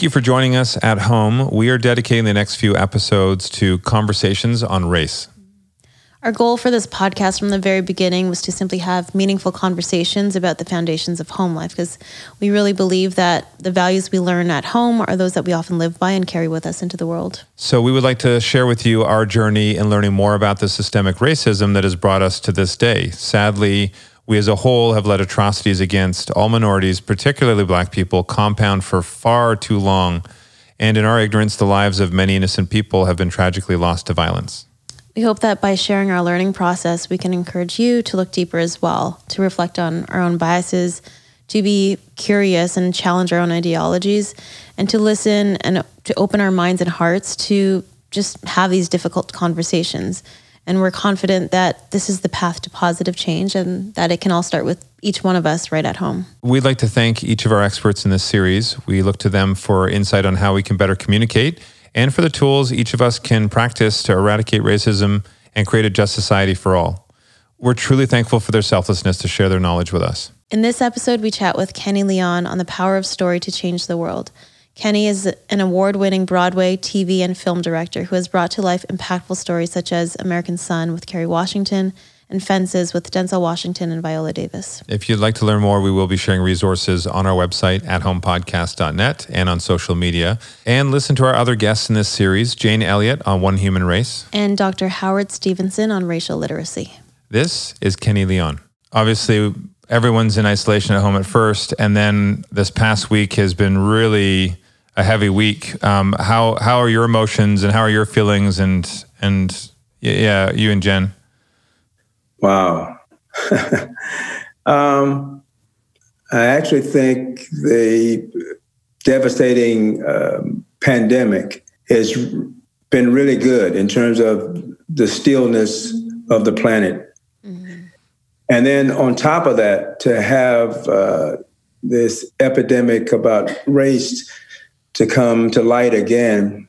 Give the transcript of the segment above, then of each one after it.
Thank you for joining us at home. We are dedicating the next few episodes to conversations on race. Our goal for this podcast from the very beginning was to simply have meaningful conversations about the foundations of home life because we really believe that the values we learn at home are those that we often live by and carry with us into the world. So, we would like to share with you our journey in learning more about the systemic racism that has brought us to this day. Sadly, we as a whole have let atrocities against all minorities, particularly black people, compound for far too long. And in our ignorance, the lives of many innocent people have been tragically lost to violence. We hope that by sharing our learning process, we can encourage you to look deeper as well, to reflect on our own biases, to be curious and challenge our own ideologies, and to listen and to open our minds and hearts to just have these difficult conversations. And we're confident that this is the path to positive change and that it can all start with each one of us right at home. We'd like to thank each of our experts in this series. We look to them for insight on how we can better communicate and for the tools each of us can practice to eradicate racism and create a just society for all. We're truly thankful for their selflessness to share their knowledge with us. In this episode, we chat with Kenny Leon on the power of story to change the world. Kenny is an award winning Broadway, TV, and film director who has brought to life impactful stories such as American Son with Kerry Washington and Fences with Denzel Washington and Viola Davis. If you'd like to learn more, we will be sharing resources on our website at homepodcast.net and on social media. And listen to our other guests in this series Jane Elliott on One Human Race, and Dr. Howard Stevenson on racial literacy. This is Kenny Leon. Obviously, everyone's in isolation at home at first, and then this past week has been really a heavy week. Um, how how are your emotions and how are your feelings and and yeah, you and Jen? Wow. um, I actually think the devastating um, pandemic has been really good in terms of the stillness of the planet. And then on top of that, to have uh, this epidemic about race to come to light again.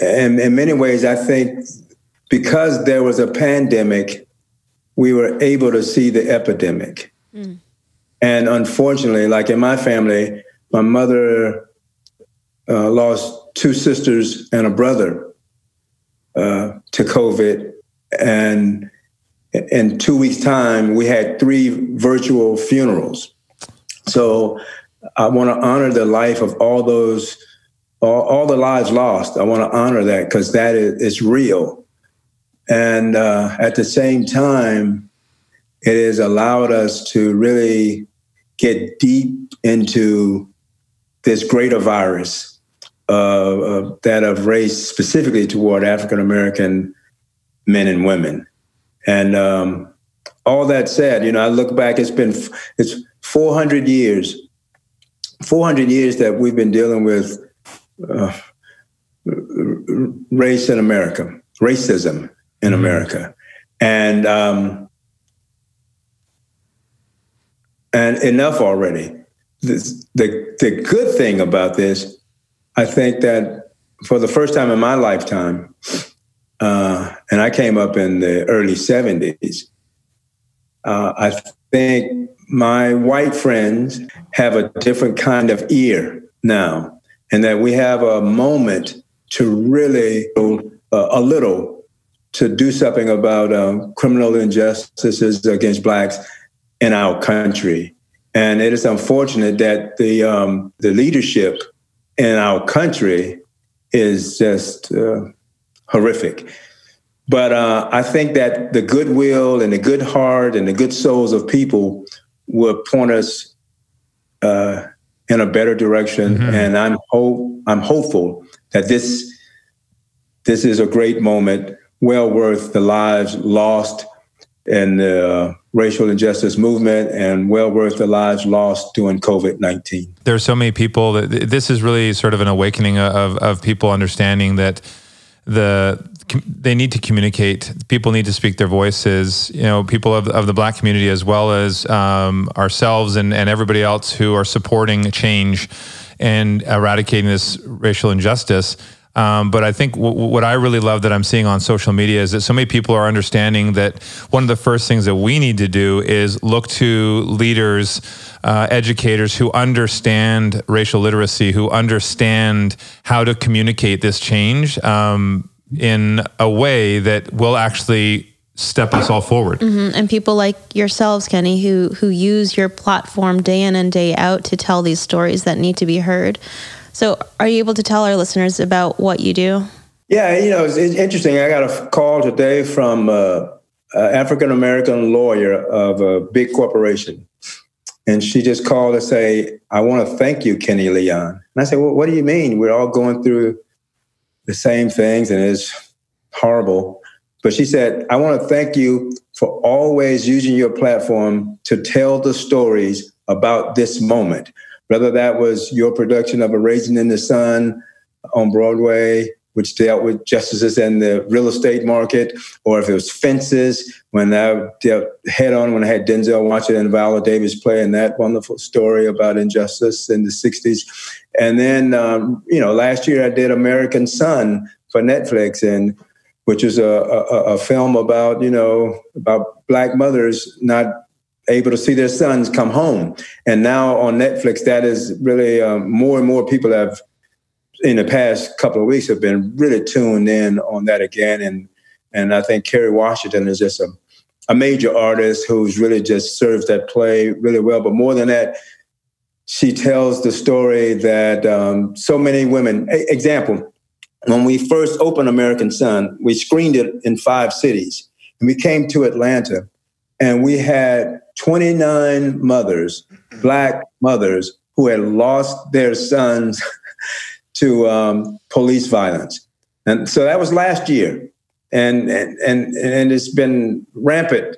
And in many ways, I think because there was a pandemic, we were able to see the epidemic. Mm. And unfortunately, like in my family, my mother uh, lost two sisters and a brother uh, to COVID. And in two weeks' time, we had three virtual funerals. So I want to honor the life of all those, all, all the lives lost. I want to honor that because that is, real. And uh, at the same time, it has allowed us to really get deep into this greater virus uh, uh, that of race specifically toward African American men and women. And um, all that said, you know, I look back, it's been, it's 400 years, 400 years that we've been dealing with uh, race in America, racism in mm-hmm. America, and um, and enough already. the the good thing about this, I think that for the first time in my lifetime, uh, and I came up in the early '70s. Uh, I think my white friends have a different kind of ear now, and that we have a moment to really uh, a little to do something about um, criminal injustices against blacks in our country. And it is unfortunate that the um, the leadership in our country is just uh, horrific. But uh, I think that the goodwill and the good heart and the good souls of people will point us uh, in a better direction. Mm-hmm. And I'm hope I'm hopeful that this this is a great moment well worth the lives lost in the uh, racial injustice movement and well worth the lives lost during COVID 19. There are so many people that this is really sort of an awakening of, of people understanding that the they need to communicate. People need to speak their voices. You know, people of, of the black community as well as um, ourselves and, and everybody else who are supporting change and eradicating this racial injustice Um, but I think what I really love that I'm seeing on social media is that so many people are understanding that one of the first things that we need to do is look to leaders, uh, educators who understand racial literacy, who understand how to communicate this change um, in a way that will actually step us all forward. Mm-hmm. And people like yourselves, Kenny, who who use your platform day in and day out to tell these stories that need to be heard. So, are you able to tell our listeners about what you do? Yeah, you know, it's, it's interesting. I got a call today from uh, an African American lawyer of a big corporation. And she just called to say, I want to thank you, Kenny Leon. And I said, Well, what do you mean? We're all going through the same things and it's horrible. But she said, I want to thank you for always using your platform to tell the stories about this moment whether that was your production of A Raisin in the Sun on Broadway, which dealt with justices in the real estate market, or if it was Fences, when I dealt head on when I had Denzel Washington and Viola Davis play in that wonderful story about injustice in the 60s. And then, um, you know, last year I did American Son for Netflix, and which is a, a, a film about, you know, about black mothers not able to see their sons come home. And now on Netflix, that is really um, more and more people have in the past couple of weeks have been really tuned in on that again. And and I think Kerry Washington is just a, a major artist who's really just serves that play really well. But more than that, she tells the story that um, so many women. A- example: when we first opened American Son, we screened it in five cities, and we came to Atlanta, and we had 29 mothers, black mothers, who had lost their sons to um, police violence. And so that was last year. And, and, and, and it's been rampant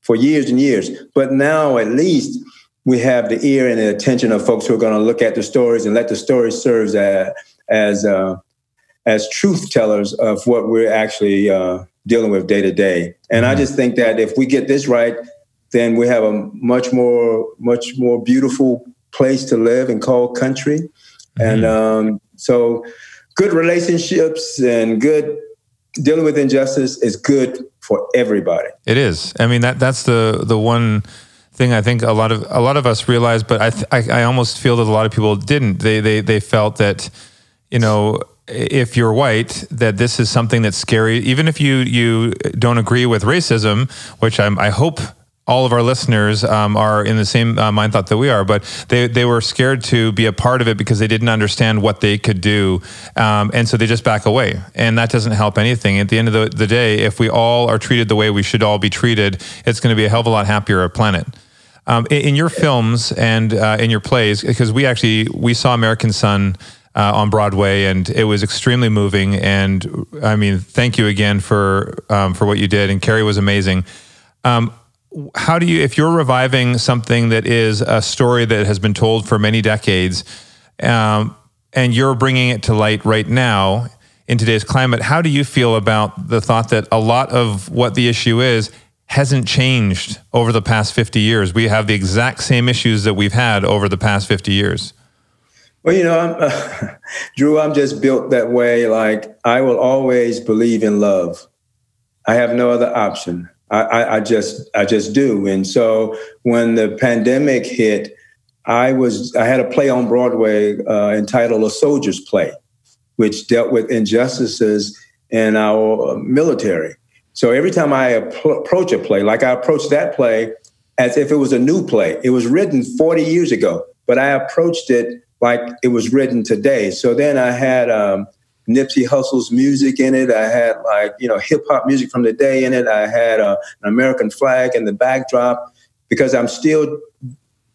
for years and years. But now, at least, we have the ear and the attention of folks who are going to look at the stories and let the stories serve as, as, uh, as truth tellers of what we're actually uh, dealing with day to day. And I mm-hmm. just think that if we get this right, then we have a much more much more beautiful place to live and call country. And um, so, good relationships and good dealing with injustice is good for everybody. It is. I mean that that's the the one thing I think a lot of a lot of us realize, but I, th- I I almost feel that a lot of people didn't. They they they felt that you know if you're white that this is something that's scary even if you you don't agree with racism which I'm, i hope all of our listeners um, are in the same uh, mind thought that we are, but they, they were scared to be a part of it because they didn't understand what they could do. Um, and so they just back away. And that doesn't help anything. At the end of the, the day, if we all are treated the way we should all be treated, it's going to be a hell of a lot happier a planet. Um, in, in, your films and uh, in your plays, because we actually, we saw American Son uh, on Broadway, and it was extremely moving. And I mean, thank you again for um, for what you did. And Kerry was amazing. Um, how do you if you're reviving something that is a story that has been told for many decades um, and you're bringing it to light right now in today's climate how do you feel about the thought that a lot of what the issue is hasn't changed over the past 50 years? We have the exact same issues that we've had over the past 50 years. Well you know I'm, uh, drew i'm just built that way. Like i will always believe in love. I have no other option I, I, just I just do. And so when the pandemic hit, I was I had a play on Broadway uh, entitled A Soldier's Play, which dealt with injustices in our military. So every time I approach a play, like I approached that play as if it was a new play. It was written 40 years ago, but I approached it like it was written today. So then I had um, Nipsey Hussle's music in it. I had like, you know, hip hop music from the day in it. I had uh, an American flag in the backdrop because I'm still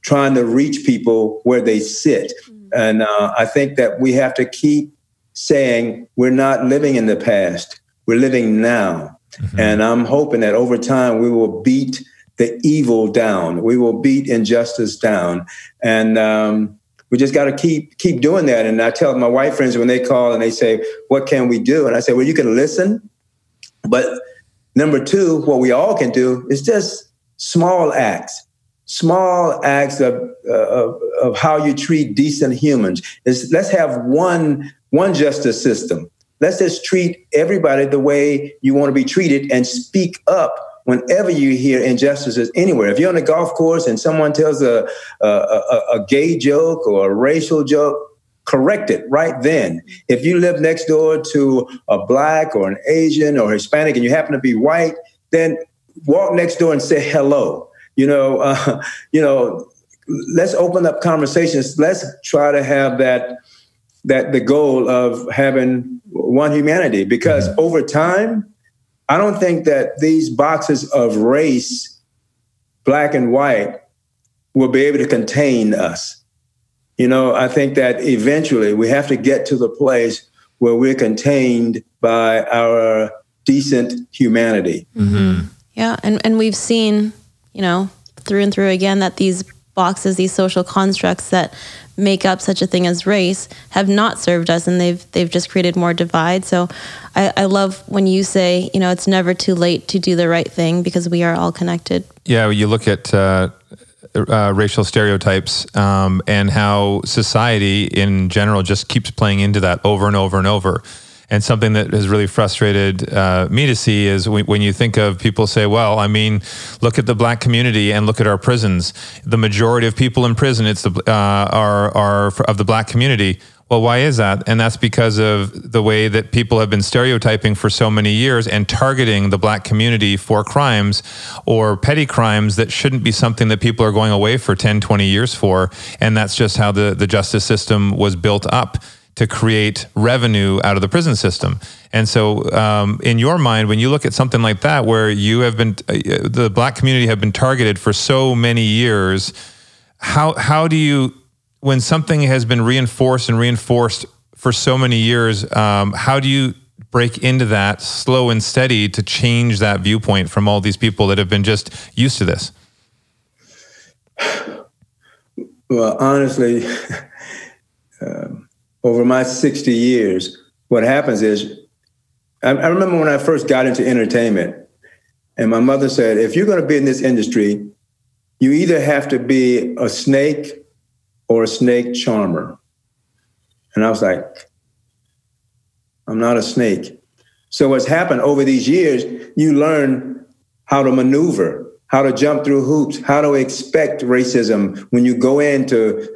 trying to reach people where they sit. Mm-hmm. And uh, I think that we have to keep saying we're not living in the past, we're living now. Mm-hmm. And I'm hoping that over time we will beat the evil down, we will beat injustice down. And, um, we just got to keep keep doing that. And I tell my white friends when they call and they say, "What can we do?" And I say, "Well, you can listen, but number two, what we all can do is just small acts." Small acts of, uh, of, of how you treat decent humans is let's have one one justice system let's just treat everybody the way you want to be treated and speak up whenever you hear injustices anywhere. If you're on a golf course and someone tells a, a, a, a gay joke or a racial joke, correct it right then. If you live next door to a black or an Asian or Hispanic and you happen to be white, then walk next door and say hello. You know, uh, you know, let's open up conversations. Let's try to have that that the goal of having one humanity because mm-hmm. over time I don't think that these boxes of race, black and white, will be able to contain us. You know, I think that eventually we have to get to the place where we're contained by our decent humanity. Mm-hmm. Yeah, and and we've seen, you know, through and through again that these boxes, these social constructs that make up such a thing as race have not served us and they've they've just created more divide. So I, I love when you say, you know, it's never too late to do the right thing because we are all connected. Yeah, you look at uh, uh, racial stereotypes um, and how society in general just keeps playing into that over and over and over. And something that has really frustrated uh, me to see is when, you think of people say, well, I mean, look at the black community and look at our prisons. The majority of people in prison, it's the, uh, are, are of the black community. Well, why is that? And that's because of the way that people have been stereotyping for so many years and targeting the black community for crimes or petty crimes that shouldn't be something that people are going away for 10, 20 years for. And that's just how the, the justice system was built up to create revenue out of the prison system. And so, um, in your mind, when you look at something like that, where you have been, uh, the black community have been targeted for so many years, how how do you, when something has been reinforced and reinforced for so many years, um, how do you break into that slow and steady to change that viewpoint from all these people that have been just used to this? Well, honestly. um, over my 60 years, what happens is, I, I remember when I first got into entertainment, and my mother said, if you're going to be in this industry, you either have to be a snake or a snake charmer. And I was like, I'm not a snake. So what's happened over these years, you learn how to maneuver how to jump through hoops, how to expect racism when you go in to,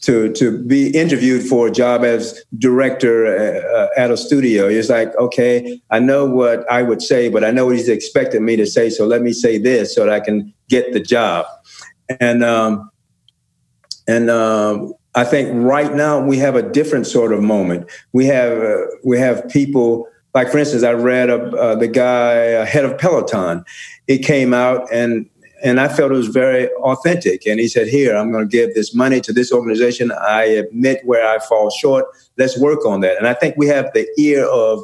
to, to be interviewed for a job as director uh, at a studio. It's like, okay, I know what I would say, but I know what he's expecting me to say. So let me say this so that I can get the job. And, um, and, um, I think right now we have a different sort of moment. We have, uh, we have people like for instance, I read uh, the guy uh, head of Peloton. It came out and and I felt it was very authentic. And he said, "Here, I'm going to give this money to this organization. I admit where I fall short. Let's work on that." And I think we have the ear of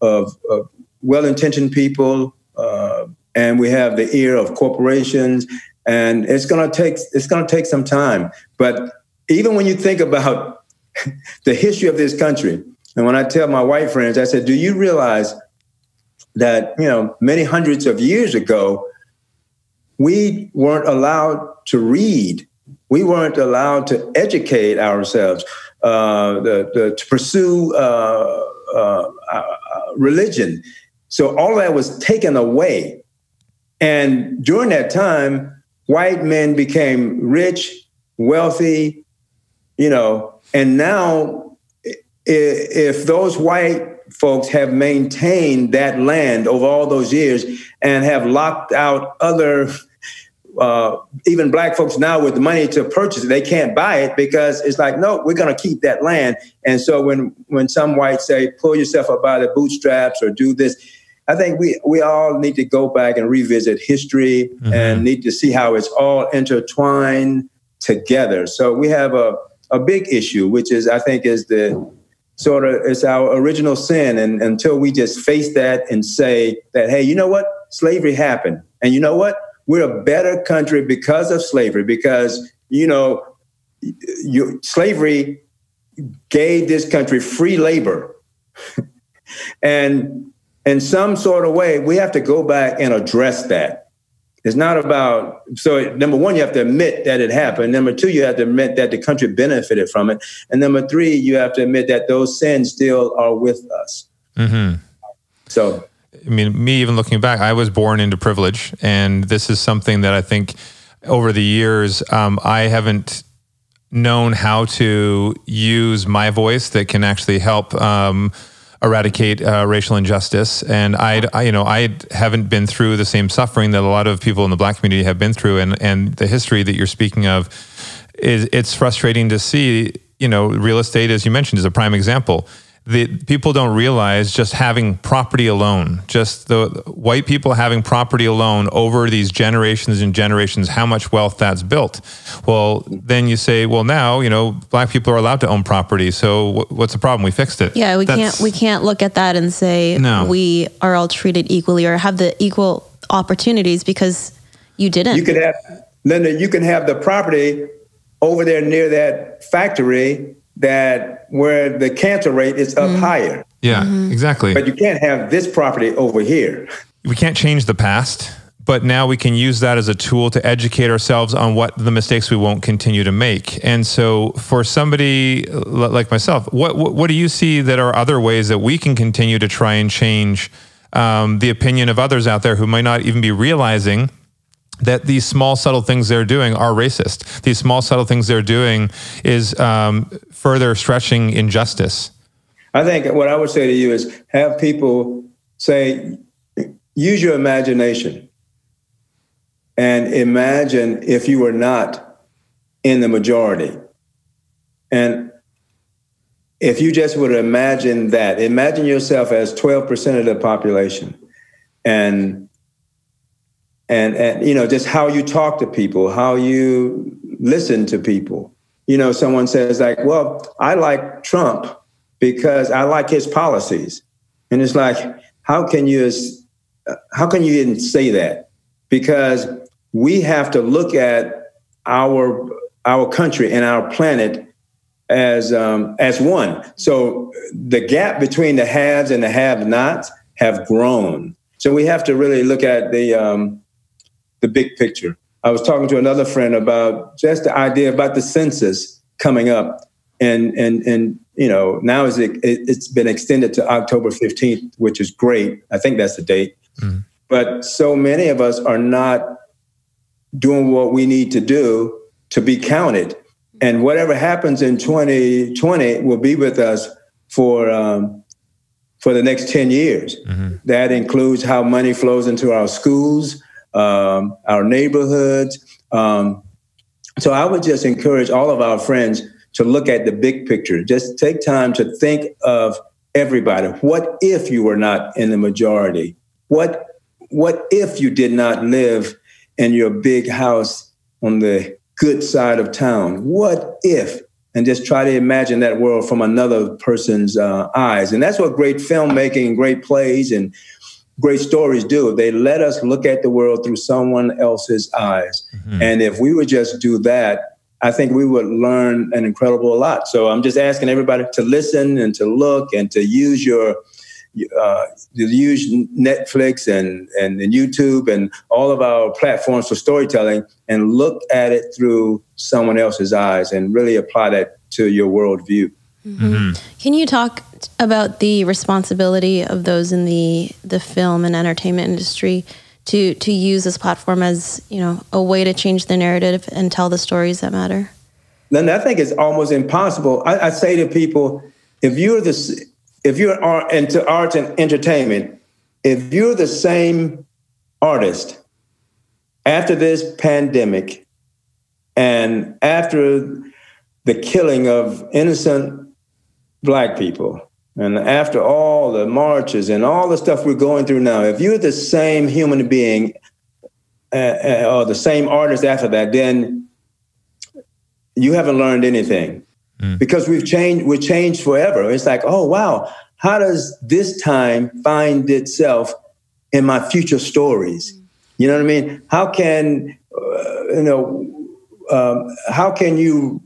of, of well-intentioned people, uh, and we have the ear of corporations. And it's going to take it's going to take some time. But even when you think about the history of this country, and when I tell my white friends, I said, "Do you realize that you know many hundreds of years ago, we weren't allowed to read, we weren't allowed to educate ourselves, uh, the, the, to pursue uh, uh, uh religion. So all that was taken away, and during that time, white men became rich, wealthy, you know, and now if those white folks have maintained that land over all those years and have locked out other uh, even black folks now with the money to purchase it, they can't buy it because it's like, no, we're going to keep that land. And so when when some whites say, pull yourself up by the bootstraps or do this, I think we we all need to go back and revisit history mm-hmm. and need to see how it's all intertwined together. So we have a a big issue, which is I think is the sort of it's our original sin. And until we just face that and say that, hey, you know what? Slavery happened. And you know what? We're a better country because of slavery, because, you know, you, slavery gave this country free labor. and in some sort of way, we have to go back and address that. It's not about, so number one, you have to admit that it happened. Number two, you have to admit that the country benefited from it. And number three, you have to admit that those sins still are with us. Mm-hmm. So, I mean, me even looking back, I was born into privilege, and this is something that I think over the years um, I haven't known how to use my voice that can actually help. Um, eradicate uh, racial injustice. And I, I, you know, I haven't been through the same suffering that a lot of people in the black community have been through. And and the history that you're speaking of is it's frustrating to see. You know, real estate, as you mentioned, is a prime example the people don't realize just having property alone, just the white people having property alone over these generations and generations, how much wealth that's built. Well, then you say, well, now you know black people are allowed to own property. So what's the problem? We fixed it. Yeah, we that's, can't we can't look at that and say no. we are all treated equally or have the equal opportunities because you didn't. You could have Linda. You can have the property over there near that factory that where the cancer rate is up mm-hmm. higher. Yeah, mm-hmm. exactly. But you can't have this property over here. We can't change the past, but now we can use that as a tool to educate ourselves on what the mistakes we won't continue to make. And so, for somebody like myself, what what, what do you see that are other ways that we can continue to try and change um, the opinion of others out there who might not even be realizing? That these small subtle things they're doing are racist. These small subtle things they're doing is um, further stretching injustice. I think what I would say to you is have people say, use your imagination and imagine if you were not in the majority. And if you just would imagine that, imagine yourself as 12% of the population and and and you know just how you talk to people how you listen to people. You know someone says like well i like trump because i like his policies. And it's like how can you how can you even say that? Because we have to look at our our country and our planet as um, as one. So the gap between the haves and the have nots have grown. So we have to really look at the um, the big picture. I was talking to another friend about just the idea about the census coming up, and and and you know now is it, it's been extended to October fifteenth, which is great. I think that's the date. Mm. But so many of us are not doing what we need to do to be counted, and whatever happens in 2020 will be with us for. Um, for the next 10 years. Mm-hmm. That includes how money flows into our schools, um, our neighborhoods. Um, so I would just encourage all of our friends to look at the big picture. Just take time to think of everybody. What if you were not in the majority? What what if you did not live in your big house on the good side of town? What if? And just try to imagine that world from another person's uh, eyes. And that's what great filmmaking great plays and great stories do. They let us look at the world through someone else's eyes. Mm-hmm. And if we would just do that, I think we would learn an incredible lot. So I'm just asking everybody to listen and to look and to use your uh, to use Netflix and, and, and YouTube and all of our platforms for storytelling and look at it through someone else's eyes and really apply that to your worldview. Mm-hmm. Mm-hmm. Can you talk about the responsibility of those in the the film and entertainment industry to to use this platform as you know a way to change the narrative and tell the stories that matter? Then I think it's almost impossible. I, I say to people, if you're the if you're art, into art and entertainment, if you're the same artist after this pandemic and after the killing of innocent black people. And after all the marches and all the stuff we're going through now, if you're the same human being uh, uh, or the same artist after that, then you haven't learned anything mm. because we've changed. We've changed forever. It's like, oh wow, how does this time find itself in my future stories? You know what I mean? How can uh, you know? Um, how can you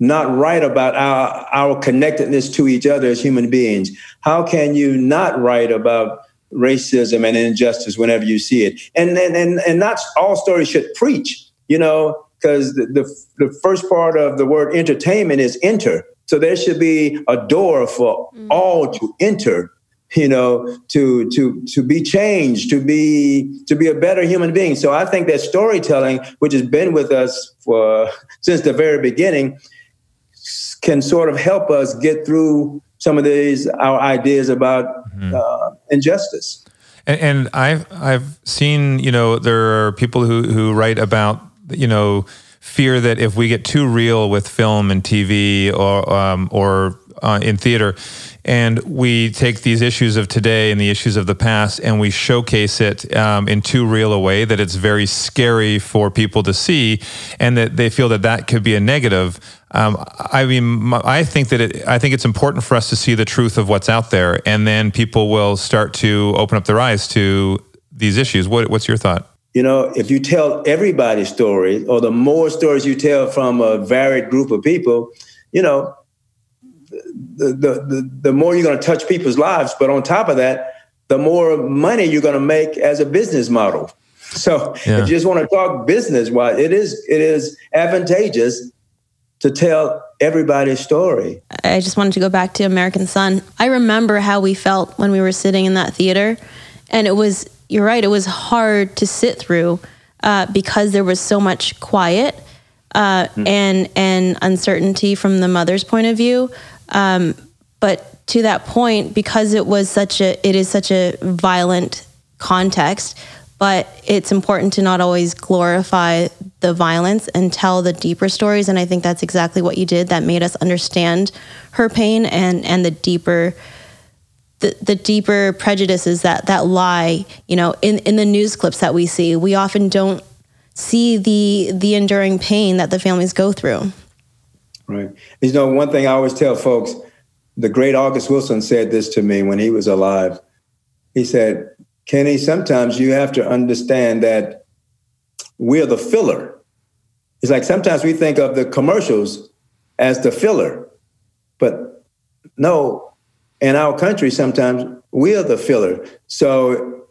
not write about our, our connectedness to each other as human beings? How can you not write about racism and injustice whenever you see it? And and and, and not all stories should preach, you know, because the, the, the first part of the word entertainment is enter. So there should be a door for mm. all to enter. you know, to to to be changed, to be to be a better human being. So I think that storytelling, which has been with us for since the very beginning, can sort of help us get through some of these our ideas about mm-hmm. uh, injustice. And, and I've I've seen you know there are people who who write about you know fear that if we get too real with film and TV or um, or uh, in theater, and we take these issues of today and the issues of the past and we showcase it um, in too real a way that it's very scary for people to see and that they feel that that could be a negative um, I mean, I think that it, I think it's important for us to see the truth of what's out there, and then people will start to open up their eyes to these issues. What, what's your thought? You know, if you tell everybody's story, or the more stories you tell from a varied group of people, you know, the, the, the, more you're going to touch people's lives. But on top of that, the more money you're going to make as a business model. So yeah. if you just want to talk business, why it is it is advantageous to tell everybody's story. I just wanted to go back to American Son. I remember how we felt when we were sitting in that theater, and it was you're right. It was hard to sit through uh, because there was so much quiet uh, mm. and and uncertainty from the mother's point of view. Um, but to that point, because it was such a, it is such a violent context, but it's important to not always glorify the violence and tell the deeper stories. And I think that's exactly what you did. That made us understand her pain and and the deeper. The, the deeper prejudices that that lie, you know, in, in the news clips that we see, we often don't see the the enduring pain that the families go through. Right. You know, one thing I always tell folks, the great August Wilson said this to me when he was alive. He said, Kenny, sometimes you have to understand that we're the filler. It's like sometimes we think of the commercials as the filler, but no, in our country, sometimes we're the filler. So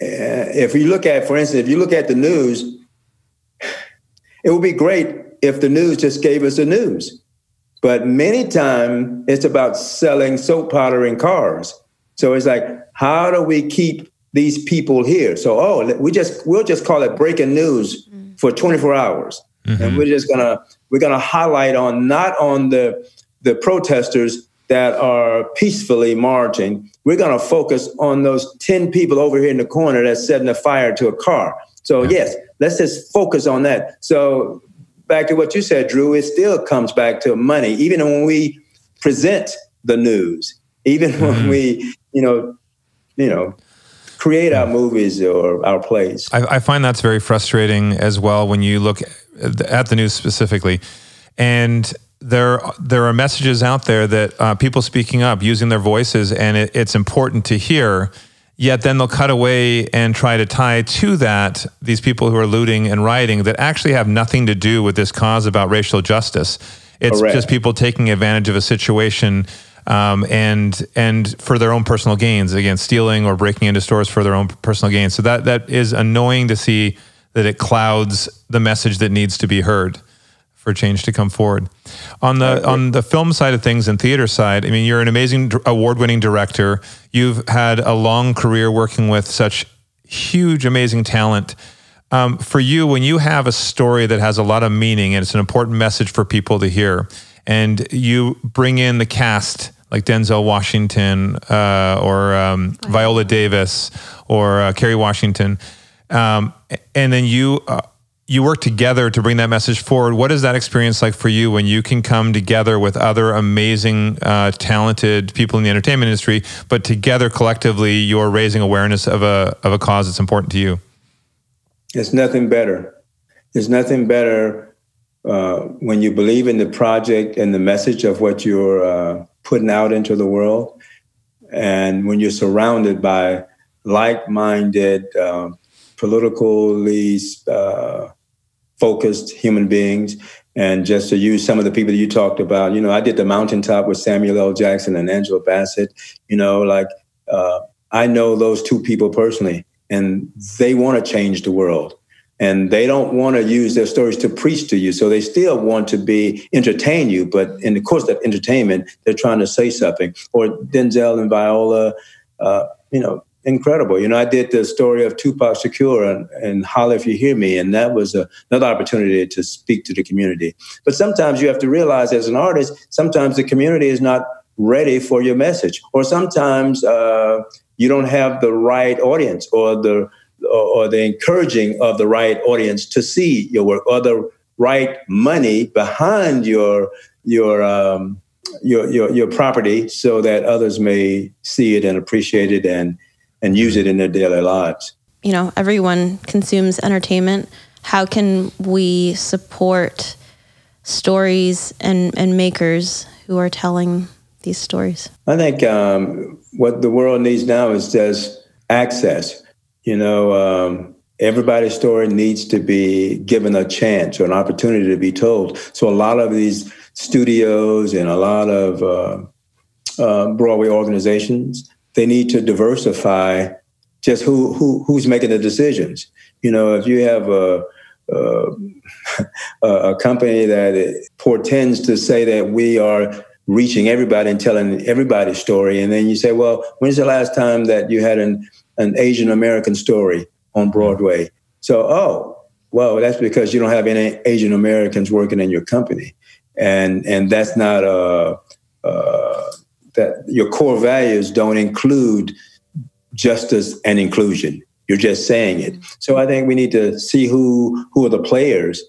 uh, if you look at, for instance, if you look at the news, it would be great if the news just gave us the news. But many times it's about selling soap powder and cars. So it's like, how do we keep these people here? So, oh, we just we'll just call it breaking news mm-hmm. for 24 hours, mm-hmm. and we're just gonna we're gonna highlight on not on the the protesters that are peacefully marching. We're gonna focus on those 10 people over here in the corner that's setting a fire to a car. So yes, let's just focus on that. So back to what you said, Drew, it still comes back to money. Even when we present the news, even mm-hmm. when we, you know, you know, create our movies or our plays. I, I, find that's very frustrating as well when you look at the news specifically, and there there are messages out there that uh, people speaking up, using their voices, and it, it's important to hear. Yet then they'll cut away and try to tie to that these people who are looting and rioting that actually have nothing to do with this cause about racial justice. It's Correct. just people taking advantage of a situation um, and and for their own personal gains, again, stealing or breaking into stores for their own personal gains. So that that is annoying to see that it clouds the message that needs to be heard for change to come forward. On the on the film side of things and theater side, I mean, you're an amazing award-winning director. You've had a long career working with such huge, amazing talent. Um, for you, when you have a story that has a lot of meaning and it's an important message for people to hear, and you bring in the cast like Denzel Washington uh, or um, Viola Davis or uh, Kerry Washington, um, and then you uh, you work together to bring that message forward. What is that experience like for you when you can come together with other amazing, uh, talented people in the entertainment industry, but together collectively, you're raising awareness of a of a cause that's important to you? There's nothing better. There's nothing better uh, when you believe in the project and the message of what you're uh, putting out into the world, and when you're surrounded by like-minded uh, politically uh, focused human beings. And just to use some of the people that you talked about, you know, I did the mountaintop with Samuel L. Jackson and Angela Bassett. You know, like uh, I know those two people personally, and they want to change the world. And they don't want to use their stories to preach to you. So they still want to be entertain you, but in the course of entertainment, they're trying to say something. Or Denzel and Viola, uh, you know, incredible. You know, I did the story of Tupac Shakur and, and Holler If You Hear Me, and that was a, another opportunity to speak to the community. But sometimes you have to realize as an artist, sometimes the community is not ready for your message, or sometimes uh, you don't have the right audience or the or, the encouraging of the right audience to see your work or the right money behind your your um, your, your your property so that others may see it and appreciate it and and use it in their daily lives. You know, everyone consumes entertainment. How can we support stories and, and makers who are telling these stories? I think um, what the world needs now is just access. You know, um, everybody's story needs to be given a chance or an opportunity to be told. So a lot of these studios and a lot of uh, uh, Broadway organizations they need to diversify just who, who who's making the decisions. You know, if you have a a, a company that portends to say that we are reaching everybody and telling everybody's story, and then you say, "Well, when's the last time that you had an an Asian American story on Broadway?" So, oh, well, that's because you don't have any Asian Americans working in your company, and and that's not a, a that your core values don't include justice and inclusion. You're just saying it. So I think we need to see who who are the players,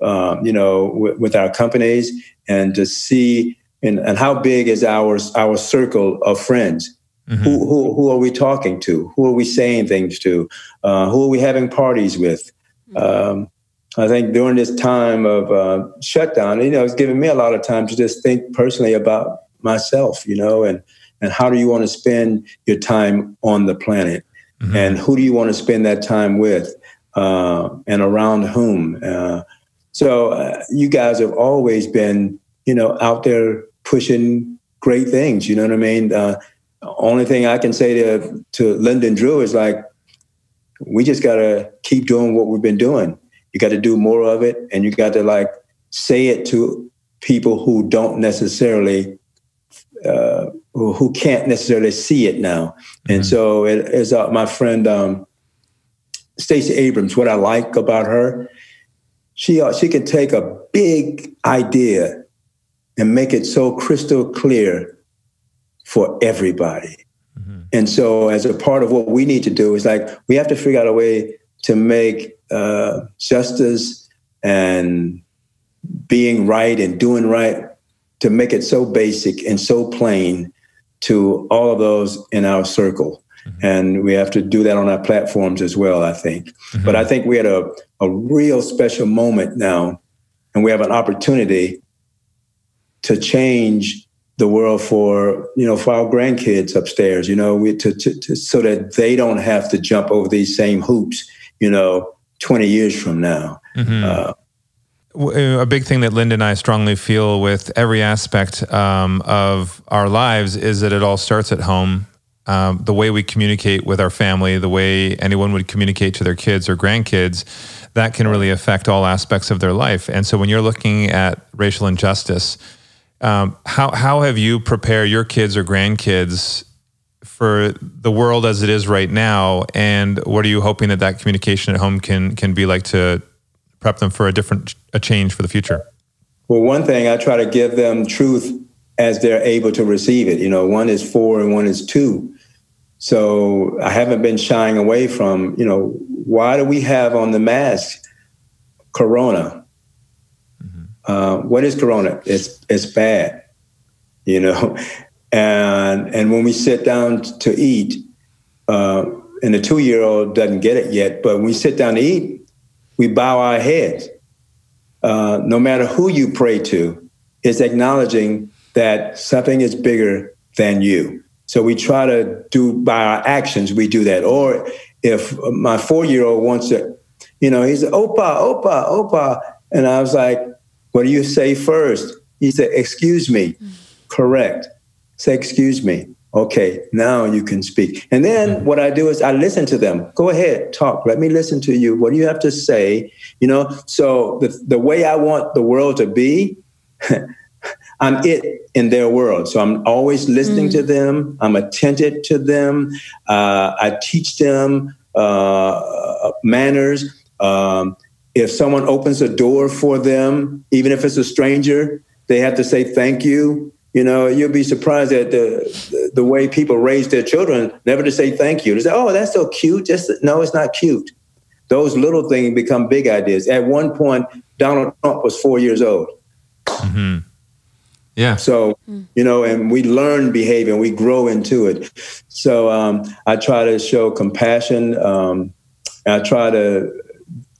um, you know, w- with our companies, and to see and, and how big is our our circle of friends. Mm-hmm. Who, who, who are we talking to? Who are we saying things to? Uh, who are we having parties with? Um, I think during this time of uh, shutdown, you know, it's given me a lot of time to just think personally about myself, you know, and and how do you want to spend your time on the planet, mm-hmm. and who do you want to spend that time with, uh, and around whom. Uh, so uh, you guys have always been, you know, out there pushing great things. You know what I mean? Uh, only thing I can say to to Linda and Drew is like, we just got to keep doing what we've been doing. You got to do more of it, and you got to like say it to people who don't necessarily uh, who can't necessarily see it now. Mm-hmm. And so, it, as uh, my friend um, Stacey Abrams, what I like about her, she uh, she can take a big idea and make it so crystal clear for everybody. Mm-hmm. And so, as a part of what we need to do is like we have to figure out a way to make uh, justice and being right and doing right to make it so basic and so plain to all of those in our circle. Mm-hmm. And we have to do that on our platforms as well, I think. Mm-hmm. But I think we had a, a real special moment now, and we have an opportunity to change the world for you know for our grandkids upstairs you know we, to, to, to, so that they don't have to jump over these same hoops you know 20 years from now mm-hmm. uh, a big thing that Linda and I strongly feel with every aspect um, of our lives is that it all starts at home. Um, the way we communicate with our family, the way anyone would communicate to their kids or grandkids, that can really affect all aspects of their life. And so when you're looking at racial injustice, um, how, how have you prepared your kids or grandkids for the world as it is right now? And what are you hoping that that communication at home can, can be like to, prep them for a different a change for the future? Well, one thing I try to give them truth as they're able to receive it. You know, one is four and one is two. So I haven't been shying away from, you know, why do we have on the mask corona? Mm-hmm. Uh, what is corona? It's it's bad, you know. And and when we sit down to eat, uh, and the two year old doesn't get it yet, but when we sit down to eat, we bow our heads. Uh, no matter who you pray to, is acknowledging that something is bigger than you. So we try to do by our actions, we do that. Or if my four year old wants to, you know, he's Opa, Opa, Opa. And I was like, what do you say first? He said, excuse me. Mm-hmm. Correct. Say, excuse me. Okay, now you can speak. And then mm-hmm. what I do is I listen to them. Go ahead, talk. Let me listen to you. What do you have to say? You know, so the, the way I want the world to be, I'm it in their world. So I'm always listening mm. to them. I'm attentive to them. Uh, I teach them uh, manners. Um, if someone opens a door for them, even if it's a stranger, they have to say thank you. You know, you'll be surprised at the, the, the way people raise their children, never to say thank you. To say, "Oh, that's so cute." Just no, it's not cute. Those little things become big ideas. At one point, Donald Trump was four years old. Mm-hmm. Yeah. So, you know, and we learn behavior and we grow into it. So um, I try to show compassion. Um, I try to,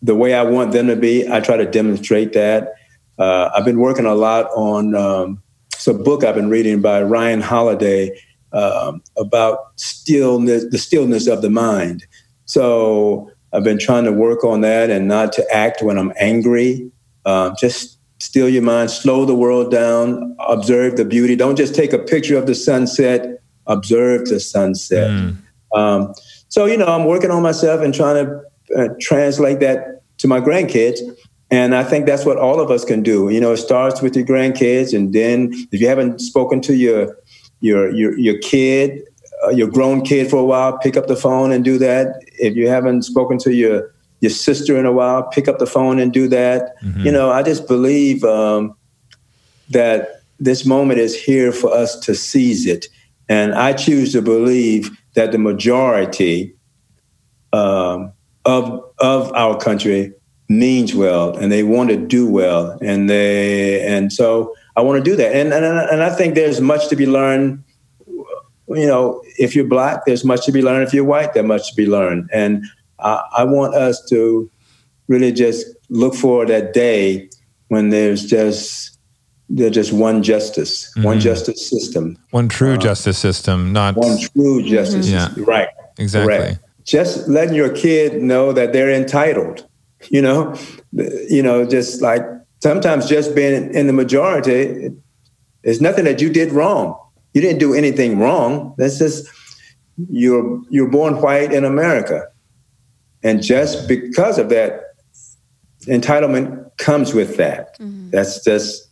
the way I want them to be, I try to demonstrate that. Uh, I've been working a lot on um, it's a book I've been reading by Ryan Holiday um, about stillness, the stillness of the mind. So I've been trying to work on that and not to act when I'm angry. Uh, just still your mind, slow the world down, observe the beauty. Don't just take a picture of the sunset, observe the sunset. Mm. Um, so, you know, I'm working on myself and trying to uh, translate that to my grandkids. And I think that's what all of us can do. You know, it starts with your grandkids, and then if you haven't spoken to your your your, your kid, uh, your grown kid for a while, pick up the phone and do that. If you haven't spoken to your your sister in a while, pick up the phone and do that. Mm-hmm. You know, I just believe um, that this moment is here for us to seize it, and I choose to believe that the majority um, of of our country means well and they want to do well and they and so I want to do that and and and I think there's much to be learned you know if you're black there's much to be learned if you're white there's much to be learned and I, I want us to really just look for that day when there's just there's just one justice mm-hmm. one justice system one true uh, justice system not one true justice mm-hmm. system. right exactly correct. just letting your kid know that they're entitled you know, you know, just like sometimes just being in the majority, there's nothing that you did wrong. You didn't do anything wrong. That's just you're you're born white in America, and just because of that, entitlement comes with that. Mm-hmm. That's just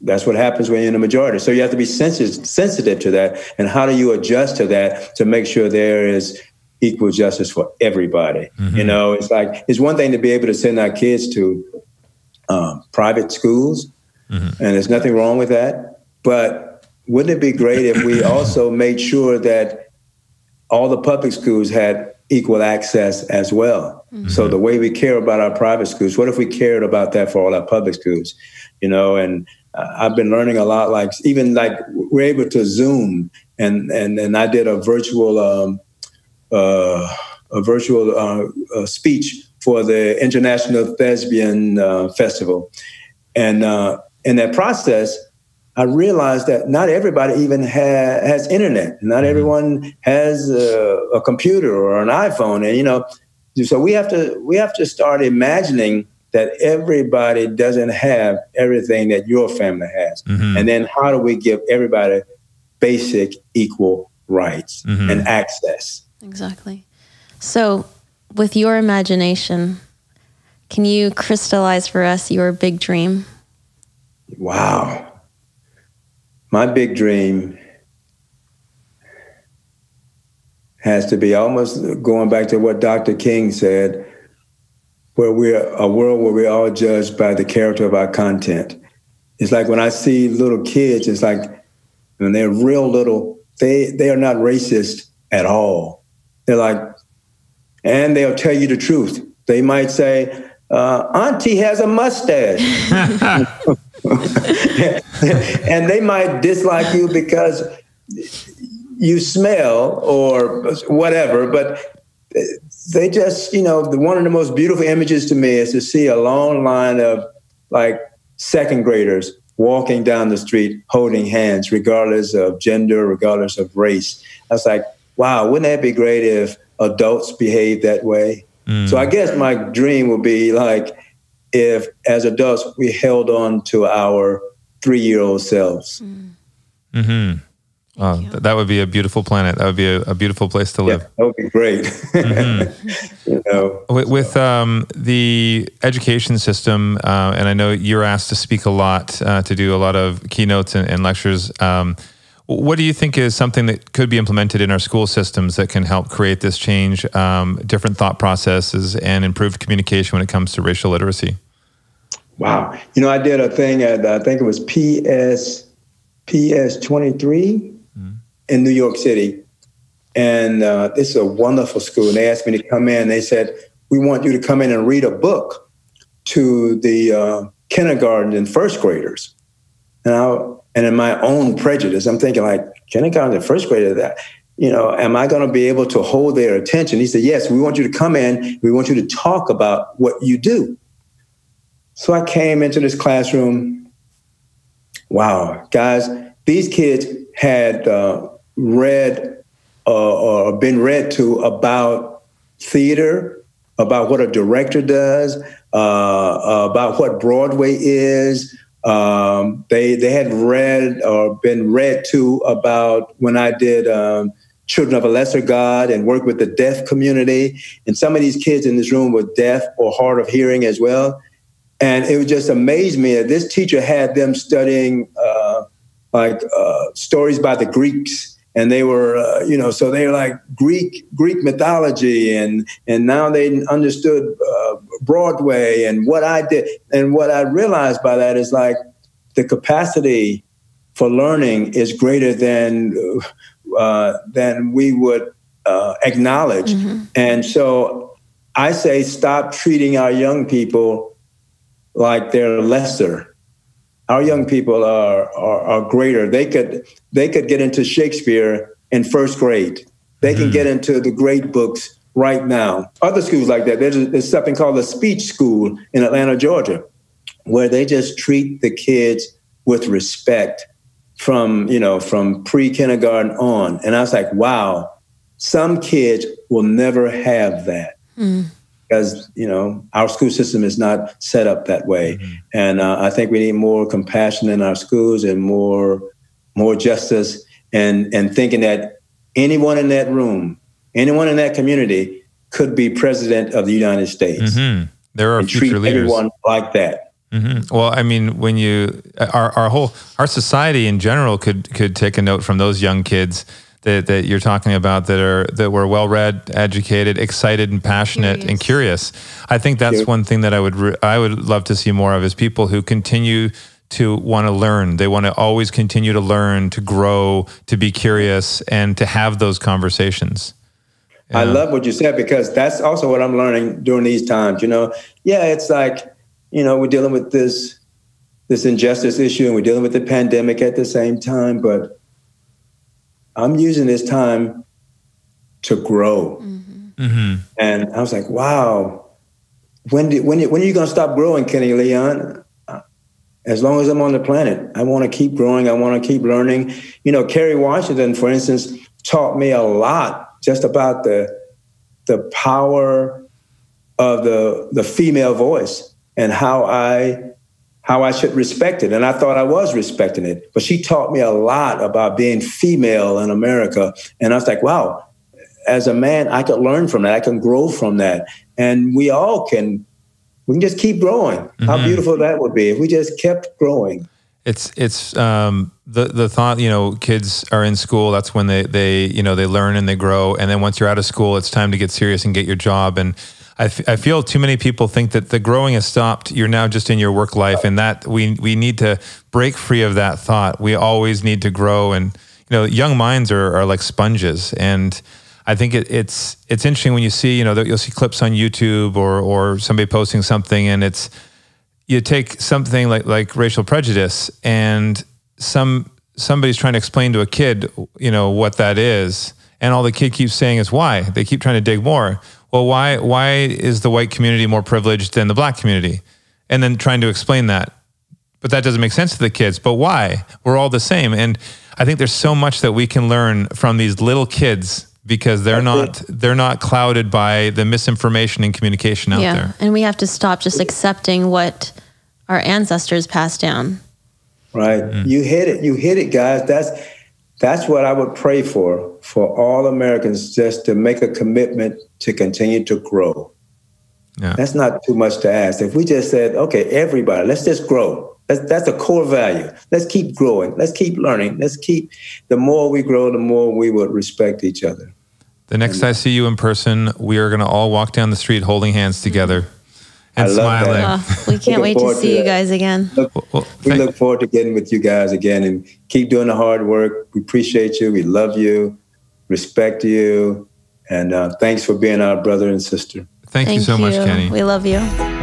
that's what happens when you're in the majority. So you have to be sensitive sensitive to that, and how do you adjust to that to make sure there is equal justice for everybody. Mm-hmm. You know, it's like it's one thing to be able to send our kids to um, private schools, mm-hmm. and there's nothing wrong with that. But wouldn't it be great if we also made sure that all the public schools had equal access as well? Mm-hmm. So the way we care about our private schools, what if we cared about that for all our public schools? You know, and uh, I've been learning a lot. Like even like we're able to Zoom, and and and I did a virtual. Um, a virtual uh, speech for the International Thespian uh, Festival. And in that process, I realized that not everybody even ha- has internet. Not mm-hmm. everyone has a, a, computer or an iPhone, and you know, so we have to we have to start imagining that everybody doesn't have everything that your family has, mm-hmm. and then how do we give everybody basic equal rights mm-hmm. and access? Exactly. So, with your imagination, can you crystallize for us your big dream? Wow. My big dream has to be almost going back to what Dr. King said, where we're a world where we're all judged by the character of our content. It's like when I see little kids, it's like when they're real little, they they are not racist at all they're like, and they'll tell you the truth. They might say, uh, Auntie has a mustache. and they might dislike you because you smell or whatever, but they just, you know, the one of the most beautiful images to me is to see a long line of like second graders walking down the street holding hands, regardless of gender, regardless of race. I was like, wow, wouldn't that be great if adults behave that way? Mm. So I guess my dream would be like if, as adults, we held on to our three year old selves. Mm-hmm. Oh, th- that would be a beautiful planet. That would be a, a beautiful place to live. Yeah, that would be great. you know, With, with um, the education system, uh, and I know you're asked to speak a lot, uh, to do a lot of keynotes and, and lectures. Um, what do you think is something that could be implemented in our school systems that can help create this change, um, different thought processes, and improved communication when it comes to racial literacy? Wow. You know, I did a thing at, I think it was PS, PS 23 in New York City. And uh, this is a wonderful school. And they asked me to come in. They said, We want you to come in and read a book to the uh, kindergarten and first graders. And, I, and in my own prejudice, I'm thinking, like, kindergarten and first grader, that, you know, am I going to be able to hold their attention? He said, Yes, we want you to come in. We want you to talk about what you do. So I came into this classroom. Wow, guys, these kids had uh, read uh, or been read to about theater, about what a director does, uh, about what Broadway is. Um, they they had read or been read to about when I did um, Children of a Lesser God and worked with the deaf community. And some of these kids in this room were deaf or hard of hearing as well. And it just amaze me that this teacher had them studying uh, like uh, stories by the Greeks and they were uh, you know so they were like greek greek mythology. And and now they understood uh, broadway and what i did. And what i realized by that is like the capacity for learning is greater than uh, than we would uh, acknowledge. Mm-hmm. and so i say stop treating our young people like they're lesser our young people are, are, are greater. They could they could get into Shakespeare in first grade. They can mm. get into the great books right now. Other schools like that. There's, there's something called the Speech School in Atlanta, Georgia, where they just treat the kids with respect from you know from pre kindergarten on. And I was like, wow, some kids will never have that. Mm because you know our school system is not set up that way, mm-hmm. and uh, I think we need more compassion in our schools and more more justice and and thinking that anyone in that room, anyone in that community could be president of the United States. Mm-hmm. There are future treat leaders. everyone like that. Mm-hmm. Well, I mean, when you our our whole our society in general could could take a note from those young kids that, that you're talking about that are that were well read, educated, excited, and passionate curious. and curious. I think that's one thing that I would re- I would love to see more of is people who continue to want to learn. They want to always continue to learn, to grow, to be curious, and to have those conversations. I love what you said because that's also what I'm learning during these times. You know, yeah, it's like you know we're dealing with this this injustice issue and we're dealing with the pandemic at the same time, but I'm using this time to grow. Mm-hmm. Mm-hmm. And I was like, wow, when, did, when, when are you going to stop growing, Kenny Leon? As long as I'm on the planet, I want to keep growing. I want to keep learning. You know, Kerry Washington, for instance, taught me a lot just about the the power of the the female voice and how I how I should respect it. And I thought I was respecting it. But she taught me a lot about being female in America. And I was like, wow, as a man, I could learn from that. I can grow from that. And we all can, we can just keep growing. Mm-hmm. How beautiful that would be if we just kept growing. It's it's um, the the thought you know kids are in school that's when they they you know they learn and they grow and then once you're out of school it's time to get serious and get your job and I, f- I feel too many people think that the growing has stopped. You're now just in your work life, and that we we need to break free of that thought. We always need to grow, and you know, young minds are are like sponges, and I think it, it's it's interesting when you see you know that you'll see clips on YouTube or or somebody posting something, and it's you take something like like racial prejudice, and some somebody's trying to explain to a kid you know what that is, and all the kid keeps saying is why. They keep trying to dig more well, why why is the white community more privileged than the black community? And then trying to explain that. But that doesn't make sense to the kids. But why? We're all the same. And I think there's so much that we can learn from these little kids because they're not they're not clouded by the misinformation and communication out yeah. there. And we have to stop just accepting what our ancestors passed down. Right. Mm. You hit it. You hit it, guys. That's that's what I would pray for for all Americans just to make a commitment to continue to grow. Yeah. That's not too much to ask. If we just said, okay, everybody, let's just grow. That's, that's a core value. Let's keep growing. Let's keep learning. Let's keep, the more we grow, the more we would respect each other. The next and, I see you in person, we are going to all walk down the street holding hands together and smiling. Oh, we can't wait to see to you guys again. Look, well, we look forward to getting with you guys again and keep doing the hard work. We appreciate you. We love you, respect you, and uh, thanks for being our brother and sister. Thank, Thank you so you. much, Kenny. We love you.